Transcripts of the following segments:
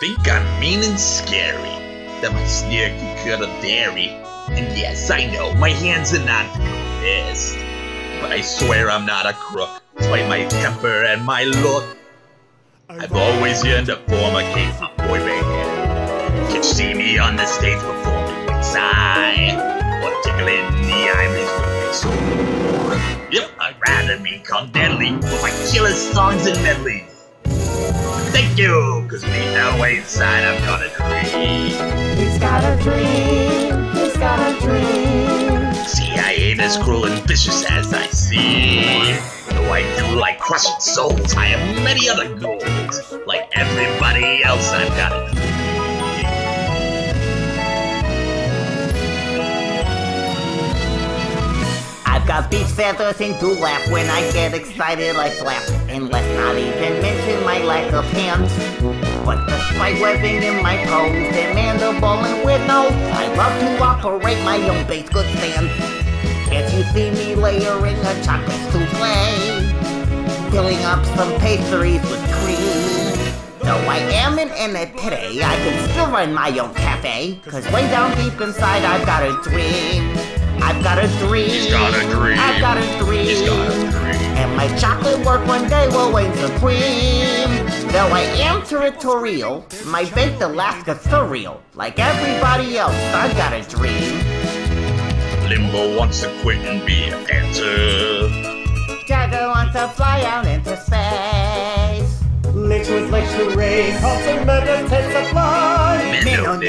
think I'm mean and scary. That my sneer can cut a dairy. And yes, I know, my hands are not the best. But I swear I'm not a crook, despite my temper and my look. I've always yearned to form a K-pop boy band. Can you see me on the stage performing with Psy, or tickling the iris with my sword. Yep, I'd rather be called deadly for my killer songs and medleys. Thank you, cause deep down way inside I've got a dream. He's got a dream. He's got a dream. See, I ain't as cruel and vicious as I seem. Though I do like crushing souls, I have many other goals. Like everybody else, I've got a dream. Got beach feathers and laugh when I get excited I flap. And let's not even mention my lack of hands. But despite webbing in my toes and mandible and with nose I love to operate my own base good stand Can't you see me layering a chocolate souffle? Filling up some pastries with cream I am an today, I can still run my own cafe Cause way down deep inside I've got a dream I've got a dream. He's got a dream. I've got a dream. He's got a dream. And my chocolate work one day will reign supreme. Though I am territorial, my baked Alaska surreal. Like everybody else, I've got a dream. Limbo wants to quit and be a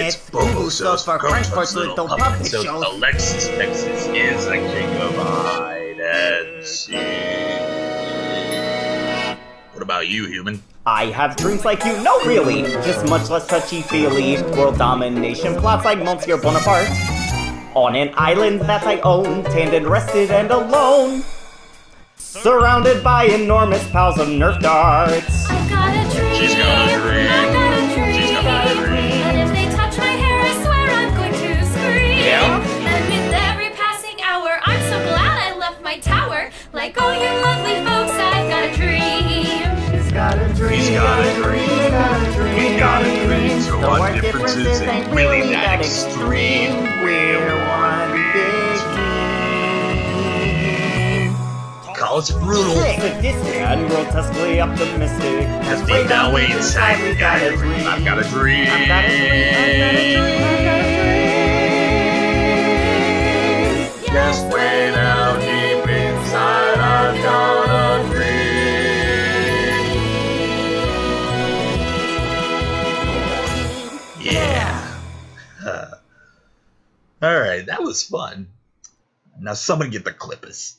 Minnow Minnow knits knits Bulbasaur's for Frankfurt's little puppet So shows. Alexis Texas is the king of hide and seek. What about you, human? I have dreams like you, no really, just much less touchy-feely. World domination plots like Monsieur Bonaparte. On an island that I own, tanned and rested and alone. Surrounded by enormous piles of Nerf darts. I've got a dream. She's got a dream. I've got a dream. Like all you lovely folks, I've got a dream. He's got a dream. He's got a dream. He's got a dream. We got a dream. So Though our differences ain't really that extreme. We're one big team. Call us brutal. Sadistic and grotesquely optimistic. Cause deep down way inside we got a dream. I've got a dream. I've got a dream. Yeah. All right, that was fun. Now someone get the clippers.